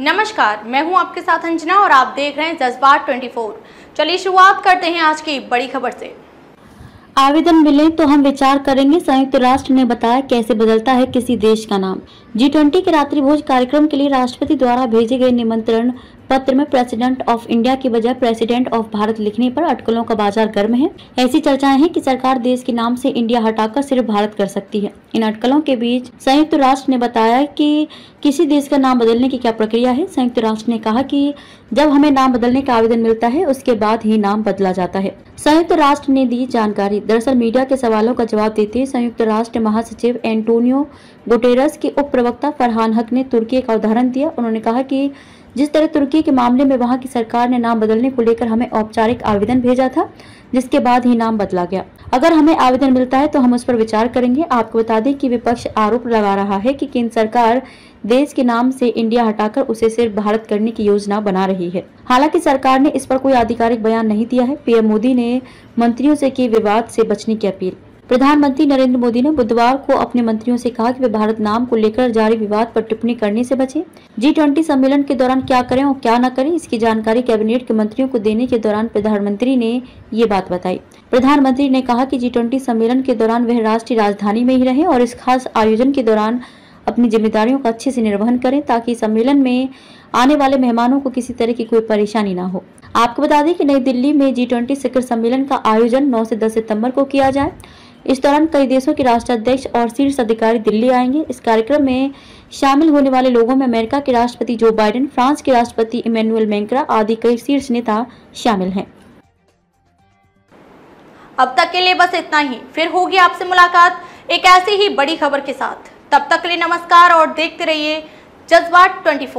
नमस्कार, मैं हूँ आपके साथ अंजना और आप देख रहे हैं जज्बात 24 चलिए शुरुआत करते हैं आज की बड़ी खबर से। आवेदन मिले तो हम विचार करेंगे। संयुक्त राष्ट्र ने बताया कैसे बदलता है किसी देश का नाम। जी ट्वेंटी के रात्रि भोज कार्यक्रम के लिए राष्ट्रपति द्वारा भेजे गए निमंत्रण पत्र में प्रेसिडेंट ऑफ़ इंडिया की बजाय प्रेसिडेंट ऑफ़ भारत लिखने पर अटकलों का बाज़ार गर्म है। ऐसी चर्चाएँ हैं कि सरकार देश के नाम से इंडिया हटाकर सिर्फ़ भारत कर सकती है। इन अटकलों के बीच संयुक्त राष्ट्र ने बताया कि किसी देश का नाम बदलने की क्या प्रक्रिया है। संयुक्त राष्ट्र ने कहा कि जब हमें नाम बदलने का आवेदन मिलता है, उसके बाद ही नाम बदला जाता है। संयुक्त राष्ट्र ने दी जानकारी। दरअसल मीडिया के सवालों का जवाब देते हुए संयुक्त राष्ट्र महासचिव एंटोनियो गुटेरस के उप प्रवक्ता फरहान हक ने तुर्की का उदाहरण दिया। उन्होंने कहा कि जिस तरह तुर्की के मामले में वहाँ की सरकार ने नाम बदलने को लेकर हमें औपचारिक आवेदन भेजा था, जिसके बाद ही नाम बदला गया। अगर हमें आवेदन मिलता है तो हम उस पर विचार करेंगे। आपको बता दें कि विपक्ष आरोप लगा रहा है कि केंद्र सरकार देश के नाम से इंडिया हटाकर उसे सिर्फ़ भारत करने की योजना बना रही है। हालाँकि सरकार ने इस पर कोई आधिकारिक बयान नहीं दिया है। पीएम मोदी ने मंत्रियों से की विवाद से बचने की अपील। प्रधानमंत्री नरेंद्र मोदी ने बुधवार को अपने मंत्रियों से कहा कि वे भारत नाम को लेकर जारी विवाद पर टिप्पणी करने से बचें। जी ट्वेंटी सम्मेलन के दौरान क्या करें और क्या न करें, इसकी जानकारी कैबिनेट के मंत्रियों को देने के दौरान प्रधानमंत्री ने ये बात बताई। प्रधानमंत्री ने कहा कि जी ट्वेंटी सम्मेलन के दौरान वह राष्ट्रीय राजधानी में ही रहे और इस खास आयोजन के दौरान अपनी जिम्मेदारियों का अच्छे से निर्वहन करें ताकि सम्मेलन में आने वाले मेहमानों को किसी तरह की कोई परेशानी ना हो। आपको बता दें कि नई दिल्ली में जी ट्वेंटी शिखर सम्मेलन का आयोजन 9 से 10 सितंबर को किया जाए। इस दौरान कई देशों के राष्ट्राध्यक्ष और शीर्ष अधिकारी दिल्ली आएँगे। इस कार्यक्रम में शामिल होने वाले लोगों में अमेरिका के राष्ट्रपति जो बाइडेन, फ्रांस के राष्ट्रपति इमैनुअल मैंक्रा आदि कई शीर्ष नेता शामिल हैं। अब तक के लिए बस इतना ही। फिर होगी आपसे मुलाकात एक ऐसी ही बड़ी खबर के साथ। तब तक के लिए नमस्कार और देखते रहिए जज्बात 24